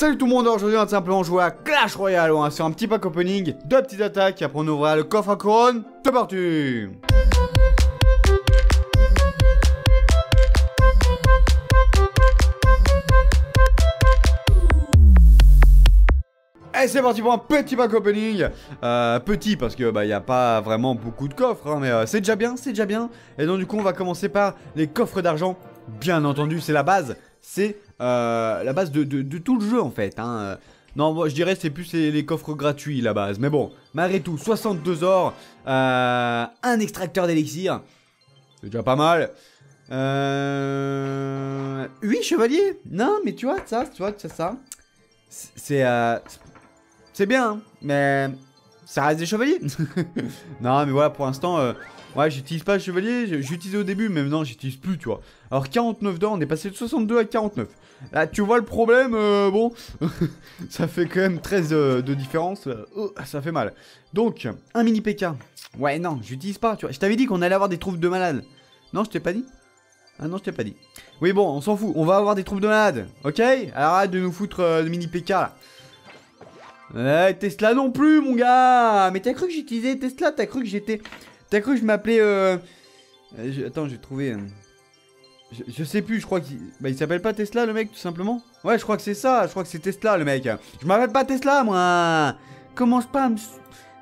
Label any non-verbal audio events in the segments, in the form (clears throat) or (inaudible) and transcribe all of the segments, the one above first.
Salut tout le monde, aujourd'hui on va simplement jouer à Clash Royale, on va faire un petit pack opening, deux petites attaques, et après on ouvrira le coffre à couronne, c'est parti Et c'est parti pour un petit pack opening euh, Petit parce que bah il n'y a pas vraiment beaucoup de coffres hein, mais euh, c'est déjà bien, c'est déjà bien. Et donc du coup on va commencer par les coffres d'argent. Bien entendu c'est la base C'est euh, la base de, tout le jeu en fait hein. Non moi je dirais c'est plus les, coffres gratuits la base. Mais bon malgré tout 62 or Un extracteur d'élixir. C'est déjà pas mal. Euh... 8 chevaliers. Non mais tu vois ça, tu vois ça, ça. C'est c'est bien, hein, mais ça reste des chevaliers? (laughs) non, mais voilà, pour l'instant, euh, ouais, j'utilise pas le chevalier. J'utilisais au début, mais maintenant, j'utilise plus, tu vois. Alors, 49 d'or, on est passé de 62 à 49. Là, tu vois le problème, euh, bon, (laughs) ça fait quand même 13 euh, de différence. Oh, ça fait mal. Donc, un mini PK. Ouais, non, j'utilise pas, tu vois. Je t'avais dit qu'on allait avoir des troubles de malade. Non, je t'ai pas dit ah non, je t'ai pas dit. Oui, bon, on s'en fout. On va avoir des troubles de malade. Ok? Alors arrête de nous foutre de mini PK. Eh, Tesla non plus, mon gars Mais t'as cru que j'utilisais Tesla? T'as cru que j'étais... T'as cru que je m'appelais... Euh... euh attends, j'ai trouvé... Euh, je, sais plus, je crois qu'il... Bah, s'appelle pas Tesla, le mec, tout simplement? Ouais, je crois que c'est ça. Je crois que c'est Tesla, le mec. Je m'appelle pas Tesla, moi Commence pas à me...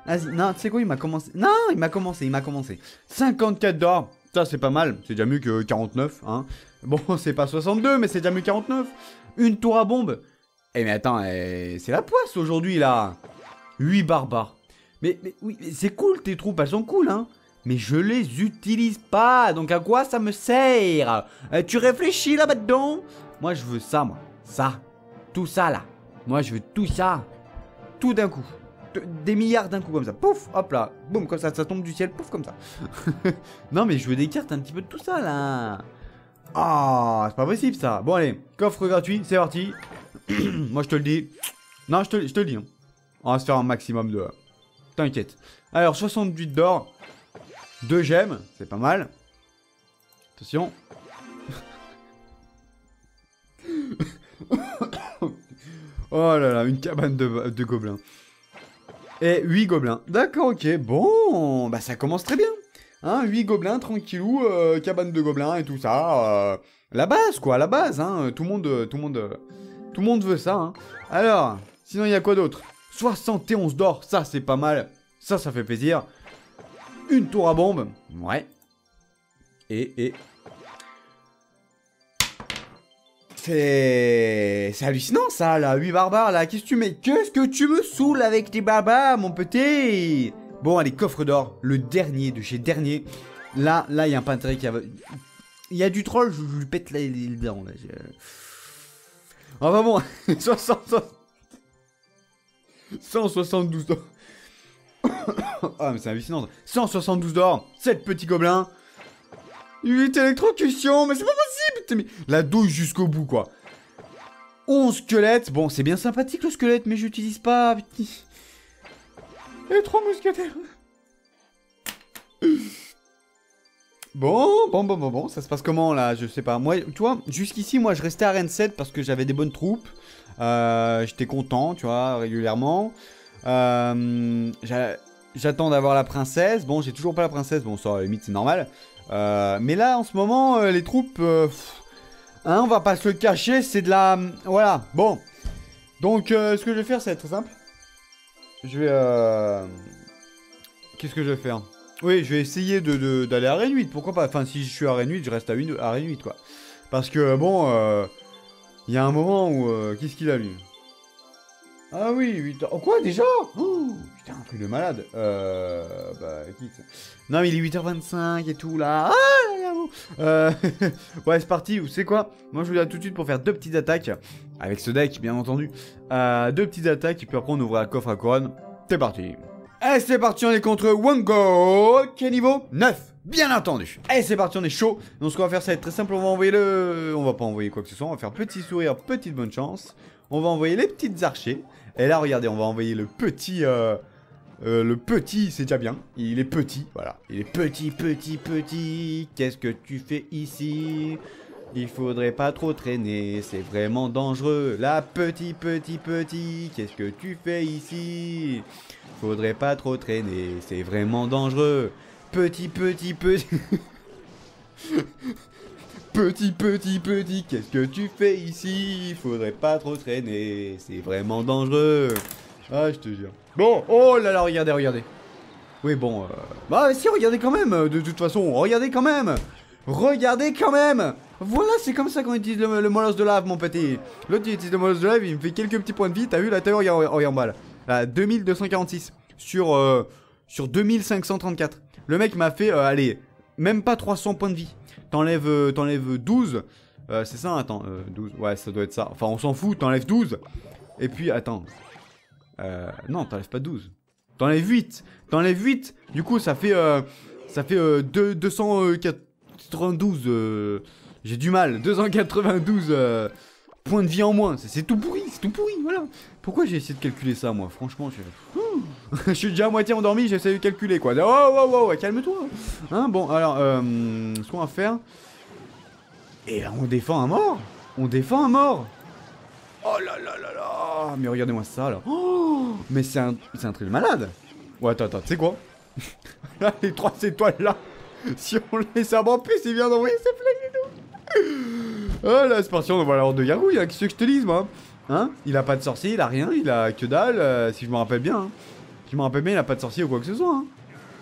Vas-y, non, tu sais quoi, il m'a commencé... Non, il m'a commencé, il m'a commencé. 54 d'or. Ça, c'est pas mal. C'est déjà mieux que 49, hein. Bon, (laughs) c'est pas 62, mais c'est déjà mieux que 49. Une tour à bombe. Eh mais attends, eh, c'est la poisse aujourd'hui là 8 barbares. Mais, mais oui, c'est cool tes troupes, elles sont cool hein mais je les utilise pas, donc à quoi ça me sert? Eh, Tu réfléchis là-dedans Moi je veux ça, moi. Ça. Tout ça là. Moi je veux tout ça. Tout d'un coup. Des milliards d'un coup comme ça. Pouf, hop là. Boum, comme ça, ça tombe du ciel. Pouf, comme ça. (laughs) non mais je veux des cartes un petit peu de tout ça là. Ah, c'est pas possible ça. Bon allez, coffre gratuit, c'est parti. (clears throat) Moi, je te le dis. Non, je te, je te le dis. Hein. On va se faire un maximum de... T'inquiète. Alors, 68 d'or. 2 gemmes. C'est pas mal. Attention. (coughs) oh là là, une cabane de, de gobelins. Et 8 gobelins. D'accord, ok. Bon, bah ça commence très bien. Hein, 8 gobelins, tranquillou, euh, cabane de gobelins et tout ça. Euh, la base, quoi, la base. Hein. Tout le monde... Tout le monde tout le monde veut ça, hein. Alors, sinon il y a quoi d'autre? 71 d'or, ça c'est pas mal. Ça, ça fait plaisir. Une tour à bombe. Ouais. Et, et... C'est... Hallucinant ça, là. 8 barbares, là. Qu'est-ce que tu mets? Qu'est-ce que tu me saoules avec tes barbares, mon petit? Bon, allez, coffre d'or. Le dernier de chez Dernier. Là, là, il y a un peintre qui a... Il y a du troll, je, lui pète les, les dents, là. Enfin bon, (laughs) 172 d'or. (coughs) ah, mais c'est hallucinant. 172 d'or, 7 petits gobelins. 8 électrocutions, mais c'est pas possible. La douille jusqu'au bout, quoi. 11 squelettes. Bon, c'est bien sympathique le squelette, mais j'utilise pas. (laughs) Et 3 mousquetaires. Bon, bon, bon, bon, bon, ça se passe comment là Je sais pas. Moi, tu vois, jusqu'ici, moi, je restais à Rennes 7 parce que j'avais des bonnes troupes. Euh, J'étais content, tu vois, régulièrement. Euh, J'attends d'avoir la princesse. Bon, j'ai toujours pas la princesse. Bon, ça, limite, c'est normal. Euh, mais là, en ce moment, les troupes. Hein, on va pas se le cacher, c'est de la. Voilà, bon. Donc, ce que je vais faire, c'est très simple. Je vais. Qu'est-ce que je vais faire? Oui, je vais essayer d'aller de, à Rennes 8, pourquoi pas Enfin, si je suis à Rennes 8, je reste à, une, à Rennes 8, quoi. Parce que, bon, euh, il y a un moment où... Euh, qu'est-ce qu'il a, lui Ah oui, 8 Oh, quoi, déjà? Putain, un truc de malade. Euh... Bah, quitte. Non, mais il est 8h25 et tout, là. Ah euh, (laughs) Ouais, c'est parti. Vous savez quoi? Moi, je vous dis tout de suite pour faire deux petites attaques. Avec ce deck, bien entendu. Euh, deux petites attaques, et puis après, on ouvre la coffre à couronne. C'est parti Allez, c'est parti, on est contre Wango, qui est niveau? 9, bien entendu. Allez, c'est parti, on est chaud. Donc, ce qu'on va faire, ça va être très simple. On va envoyer le. On va pas envoyer quoi que ce soit. On va faire petit sourire, petite bonne chance. On va envoyer les petites archers. Et là, regardez, on va envoyer le petit. Euh... Euh, le petit, c'est déjà bien. Il est petit, voilà. Il est petit, petit, petit. Qu'est-ce que tu fais ici? Il faudrait pas trop traîner, c'est vraiment dangereux. La petit, petit, petit, qu'est-ce que tu fais ici? Faudrait pas trop traîner, c'est vraiment dangereux. Petit, petit, petit. (laughs) petit, petit, petit, qu'est-ce que tu fais ici? Faudrait pas trop traîner, c'est vraiment dangereux. Ah, je te jure. Bon, oh là là, regardez, regardez. Oui, bon, euh... Bah si, regardez quand même, de toute façon, regardez quand même Regardez quand même Voilà, c'est comme ça qu'on utilise le, le, molosse de lave, mon petit. L'autre, il utilise le molosse de lave, il me fait quelques petits points de vie. T'as vu, la taille, regarde, regarde bas, là. 2246 sur, euh, sur 2534. Le mec m'a fait, euh, allez, même pas 300 points de vie. T'enlèves euh, 12. Euh, c'est ça, attends, 12. Ouais, ça doit être ça. Enfin, on s'en fout, t'enlèves 12. Et puis, attends. non, t'enlèves pas 12. T'enlèves 8. T'enlèves 8. Du coup, ça fait, ça fait 2, 292. J'ai du mal. 292 points de vie en moins. C'est tout pourri, c'est tout pourri, voilà. Pourquoi j'ai essayé de calculer ça, moi? Franchement, (laughs) je... suis déjà à moitié endormi, j'essaie de calculer, quoi. Oh, oh, oh, oh calme-toi. Hein, bon, alors, euh, ce qu'on va faire... Et on défend un mort On défend un mort Oh là là là là Mais regardez-moi ça, là. Oh mais c'est un, un truc de malade. Ouais, attends, attends, tu sais quoi? (laughs) Les trois étoiles, là. Si on les a en plus, il vient d'envoyer ses flèches Oh là, c'est parti, on envoie la horde de Garou, il a ce que je te dise, moi. Hein? Il a pas de sorcier, il a rien, il a que dalle, euh, si je me rappelle bien. Hein. Si je me rappelle bien, il a pas de sorcier ou quoi que ce soit. Hein.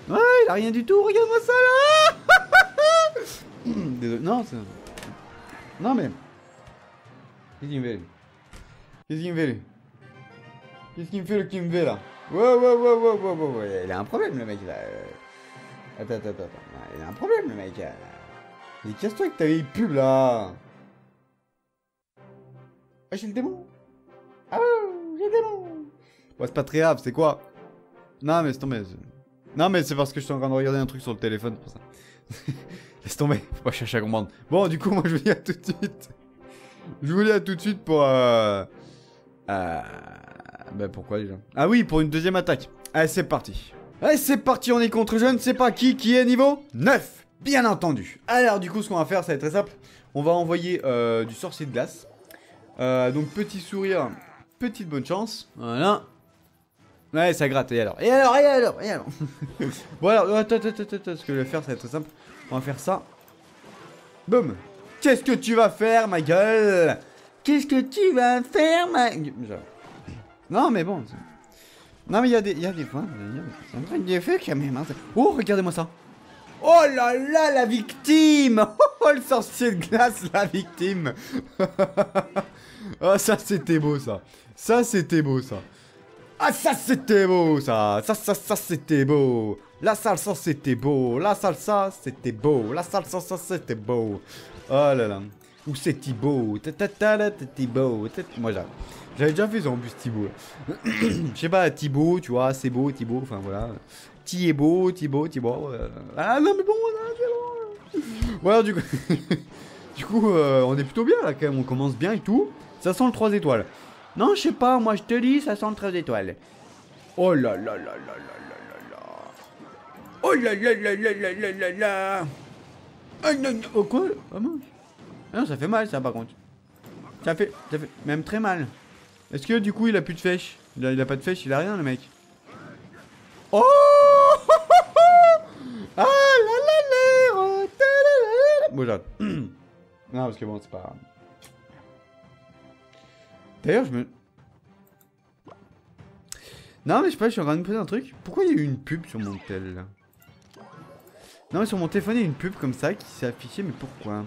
Ouais, il a rien du tout, regarde-moi ça là (laughs) Désolé, non, c'est... Non mais... Qu'est-ce qu'il me fait? Qu'est-ce qu'il me fait? Qu'est-ce qu'il me fait le qui me fait là? Ouais, ouais, ouais, ouais, ouais, ouais, ouais, il a un problème le mec là. Attends, attends, attends, il a un problème le mec. Mais casse-toi que ta vieille pub là Ah, j'ai le démon ah, j'ai des mots Ouais, c'est pas très grave, c'est quoi? Non, mais c'est tombé. Non, mais c'est parce que je suis en train de regarder un truc sur le téléphone, pour ça. (laughs) Laisse tomber, faut pas chercher à comprendre. Bon, du coup, (laughs) moi, je vous dis à tout de suite. Je vous dis à tout de suite pour... Euh... Euh... Bah, pourquoi déjà? Ah oui, pour une deuxième attaque. Allez, c'est parti. Allez, c'est parti, on est contre je ne sais pas qui, qui est niveau 9 Bien entendu. Alors, du coup, ce qu'on va faire, ça va être très simple. On va envoyer euh, du sorcier de glace. Euh, donc, petit sourire Petite bonne chance. Voilà. Ouais, ça gratte. Et alors? Et alors? Et alors? Et alors? (laughs) Bon alors, attends, attends, attends, attends. Ce que je vais faire, ça va être très simple. On va faire ça. Boum Qu'est-ce que tu vas faire, ma gueule? Qu'est-ce que tu vas faire, ma... Non, mais bon. Non, mais il y a des... Il y a des points. C'est un truc de fait quand même. Hein. Oh, regardez-moi ça. Oh là là, la victime (laughs) Oh, le sorcier de glace, la victime Oh, (laughs) ça, c'était beau, ça. Ça, c'était beau, ça. Ah, ça, c'était beau, ça. Ça, ça, ça, c'était beau. La salsa, c'était beau. La salsa, c'était beau. La salsa, ça, c'était beau. Oh là là. Ou c'est Thibaut. Thibaut. Moi, j'avais déjà fait ça en plus, Thibaut. (clears throat) Je sais pas, Thibaut, tu vois, c'est beau, Thibaut. Enfin, voilà. Thibaut, Thibaut, Thibaut. Euh. Ah non, mais bon, c'est bon. Voilà, du coup. du coup, euh, on est plutôt bien là, quand même. On commence bien et tout. Ça sent le 3 étoiles. Non, je sais pas, moi je te dis, ça sent le 13 étoiles. Oh là là là là là là là Oh là là là là là là là là Oh non, non. Oh quoi Ah non, ça fait mal ça par contre. Ça fait, ça fait même très mal. Est-ce que du coup il a plus de fèche il a, il a pas de fèche, il a rien le mec. Oh (laughs) Ah la la la Bon, (clears throat) Non, parce que bon, c'est pas... D'ailleurs, je me... Non, mais je sais pas, je suis en train de me poser un truc. Pourquoi il y a eu une pub sur mon tel Non, mais sur mon téléphone, il y a une pub comme ça qui s'est affichée, mais pourquoi?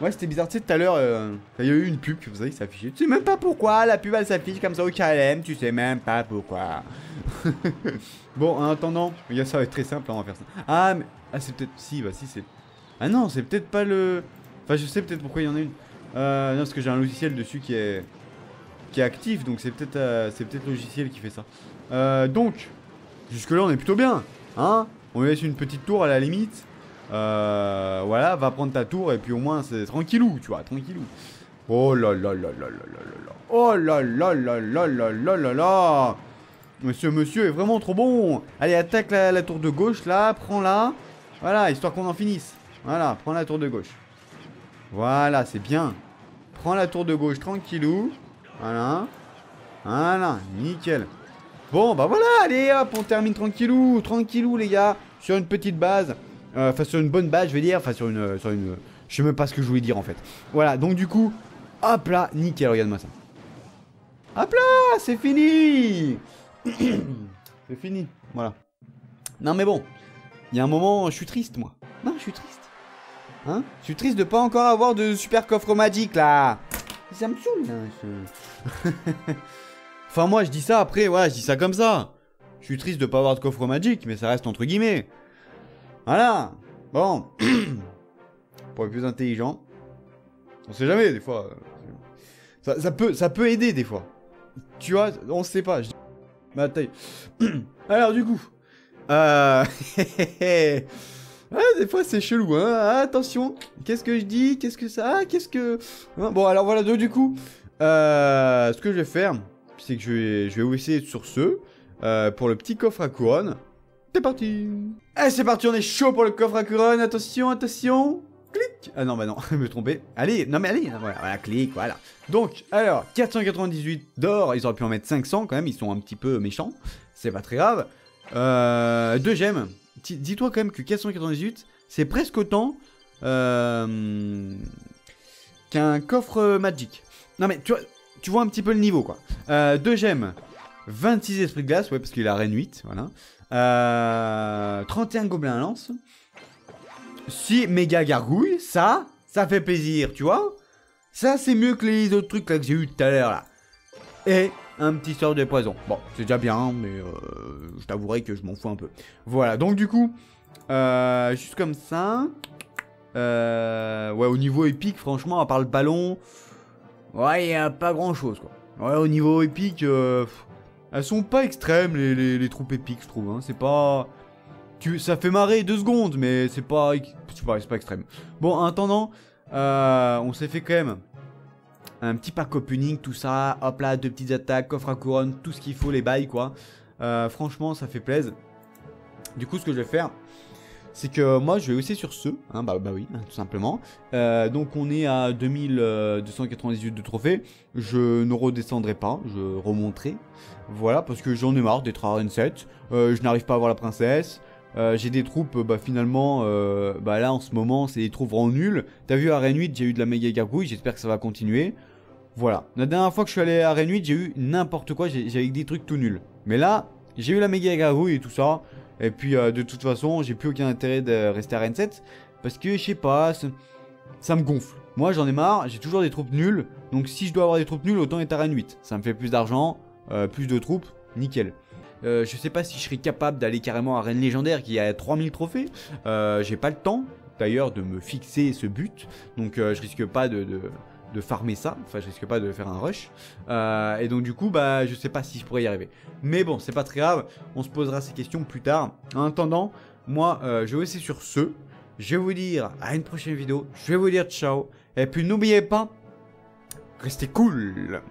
Ouais, c'était bizarre. Tu sais, tout à l'heure, euh, il y a eu une pub, vous savez, qui s'est affichée. Tu sais même pas pourquoi la pub elle s'affiche comme ça au KLM, tu sais même pas pourquoi. Bon, en attendant, ça va être très simple, on va faire ça. Ah, mais. Ah, c'est peut-être. Si, bah si, c'est. Ah non, c'est peut-être pas le. Enfin, je sais peut-être pourquoi il y en a une. Euh, non, parce que j'ai un logiciel dessus qui est qui est actif, donc c'est peut-être euh, c'est peut-être le logiciel qui fait ça. Euh, donc, jusque là on est plutôt bien, hein On laisse une petite tour à la limite. Euh, voilà, va prendre ta tour et puis au moins c'est tranquillou, tu vois, tranquillou. Oh là là là là là là là Oh là là là là là là là là Monsieur, monsieur est vraiment trop bon Allez, attaque la, tour de gauche, là, prends-la. Voilà, histoire qu'on en finisse. Voilà, prends la tour de gauche. Voilà, c'est bien. Prends la tour de gauche tranquillou. Voilà. Voilà, nickel. Bon, bah voilà, allez hop, on termine tranquillou, tranquillou les gars, sur une petite base. Euh, enfin, sur une bonne base, je vais dire, enfin sur une, sur une... Je sais même pas ce que je voulais dire en fait. Voilà, donc du coup, hop là, nickel, regarde-moi ça. Hop là, c'est fini C'est fini, voilà. Non mais bon, il y a un moment, je suis triste moi. Non, je suis triste. Hein? Je suis triste de pas encore avoir de super coffre magique là. Ça me saoule là. (laughs) enfin moi je dis ça après, ouais, je dis ça comme ça. Je suis triste de pas avoir de coffre magique, mais ça reste entre guillemets. Voilà. Bon. (clears throat) Pour les plus intelligents. On sait jamais des fois. Ça, peut, ça peut aider des fois. Tu vois, on sait pas. Ma taille. (clears throat) Alors du coup. Euh... (laughs) Ah, des fois c'est chelou, hein. Ah, attention, qu'est-ce que je dis? Qu'est-ce que ça? Ah, Qu'est-ce que... Hein, bon, alors voilà, donc du coup, euh, ce que je vais faire, c'est que je vais, je vais essayer sur ce, euh, pour le petit coffre à couronne. C'est parti Allez, c'est parti, on est chaud pour le coffre à couronne. Attention, attention Ah non, bah non, (laughs) je me trompais. Allez, non mais allez, voilà, voilà, clic, voilà. Donc, alors, 498 d'or, ils auraient pu en mettre 500 quand même, ils sont un petit peu méchants. C'est pas très grave. Euh, deux gemmes, dis-toi quand même que 498, c'est presque autant euh, qu'un coffre Magic. Non mais tu vois, tu vois un petit peu le niveau quoi. Euh, deux gemmes, 26 esprits de glace, ouais parce qu'il a Reine 8, voilà. Euh, 31 gobelins à lance. 6 méga gargouilles, ça, ça fait plaisir, tu vois. Ça c'est mieux que les autres trucs que j'ai eu tout à l'heure là. Et un petit sort de poison. Bon, c'est déjà bien, mais euh, je t'avouerai que je m'en fous un peu. Voilà, donc du coup, euh, juste comme ça. Euh, ouais, au niveau épique, franchement, à part le ballon, ouais, il a pas grand chose, quoi. Ouais, au niveau épique, elles sont pas extrêmes, les, les, troupes épiques, je trouve. Hein. C'est pas... Tu, ça fait marrer deux secondes, mais c'est pas, pas extrême. Bon, en attendant, on s'est fait quand même un petit pack opening, tout ça, hop là, deux petites attaques, coffre à couronne, tout ce qu'il faut, les bails quoi. Euh, franchement, ça fait plaisir. Du coup, ce que je vais faire, c'est que moi, je vais aussi sur ce, hein, bah, bah, oui, tout simplement. Euh, donc, on est à 2298 de trophées. Je ne redescendrai pas, je remonterai. Voilà, parce que j'en ai marre d'être à Rennes 7. Euh, je n'arrive pas à voir la princesse. Euh, j'ai des troupes, bah finalement, euh, bah là en ce moment, c'est des troupes vraiment nulles. T'as vu à Rennes 8, j'ai eu de la méga gargouille, j'espère que ça va continuer. Voilà. La dernière fois que je suis allé à Rennes 8, j'ai eu n'importe quoi, j'ai eu des trucs tout nuls. Mais là, j'ai eu la méga gargouille et tout ça. Et puis euh, de toute façon, j'ai plus aucun intérêt de rester à Rennes 7. Parce que je sais pas, ça, me gonfle. Moi j'en ai marre, j'ai toujours des troupes nulles. Donc si je dois avoir des troupes nulles, autant être à Rennes 8. Ça me fait plus d'argent, plus de troupes, nickel. Euh, je sais pas si je serais capable d'aller carrément à Rennes Légendaire qui a 3000 trophées. Euh, j'ai pas le temps d'ailleurs de me fixer ce but. Donc euh, je risque pas de, de, farmer ça. Enfin, je risque pas de faire un rush. et donc du coup, bah je sais pas si je pourrais y arriver. Mais bon, c'est pas très grave. On se posera ces questions plus tard. En attendant, moi je vais essayer sur ce. Je vais vous dire à une prochaine vidéo. Je vais vous dire ciao. Et puis n'oubliez pas, restez cool